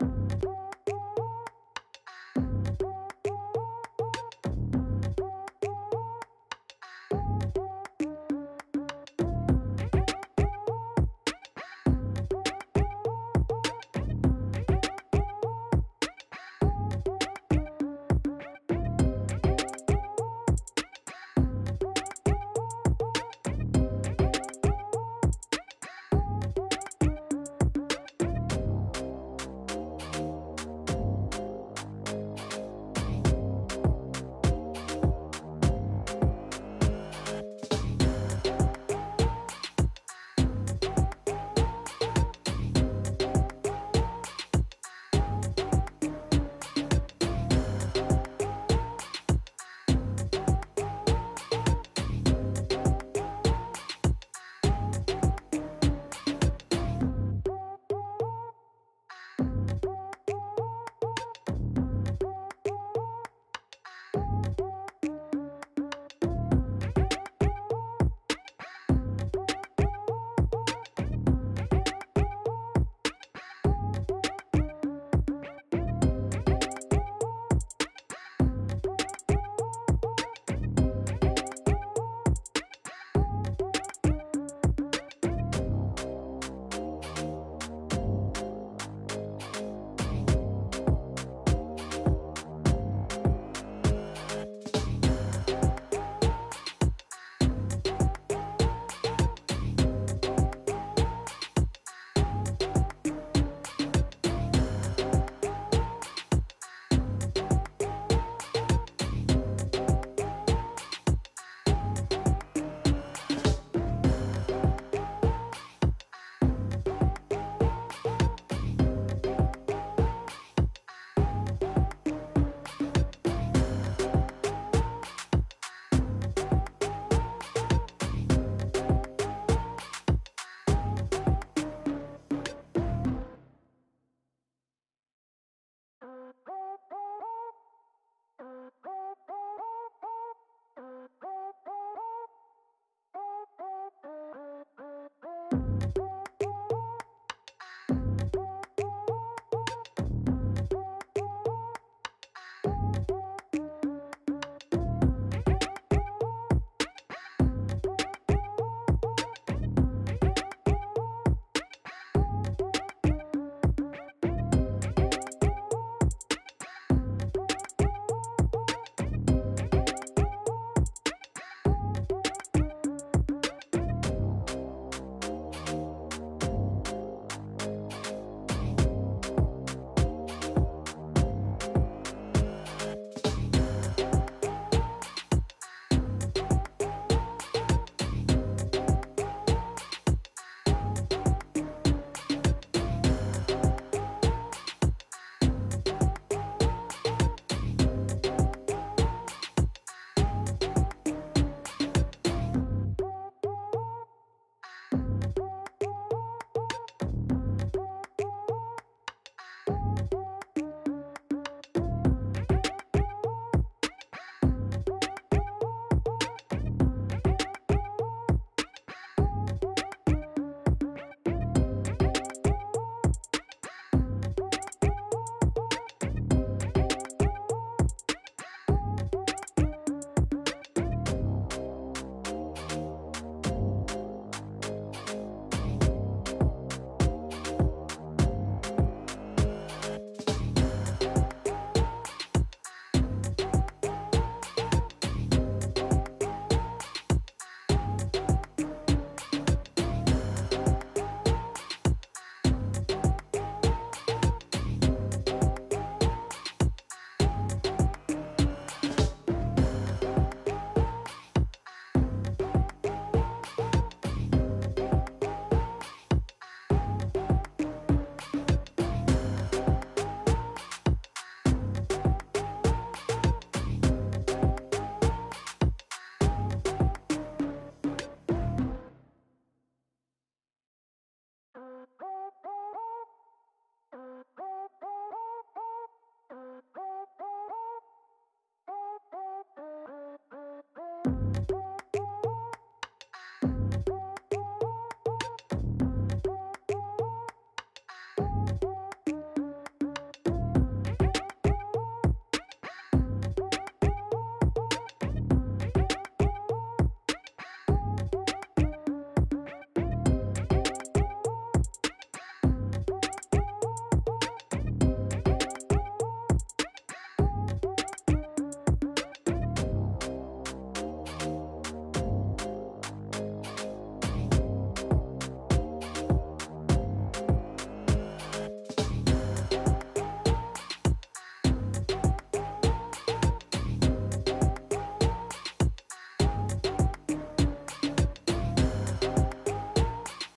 Bye.